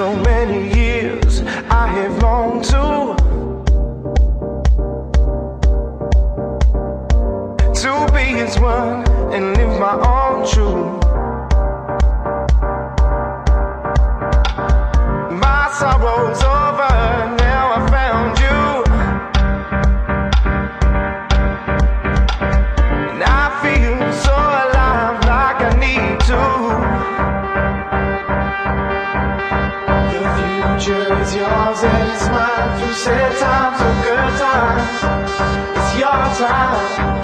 so many years I have longed to To be as one and live my own truth yours and it's mine Through sad times or good times. It's your time